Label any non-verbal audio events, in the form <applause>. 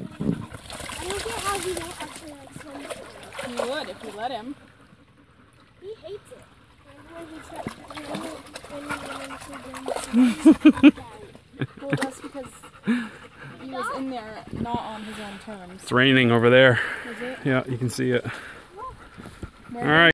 I don't get how he won't actually like swim. He would if you let him. He hates it. <laughs> Well, that's because he was in there not on his own terms. It's raining over there. It? Yeah, you can see it. Where All right.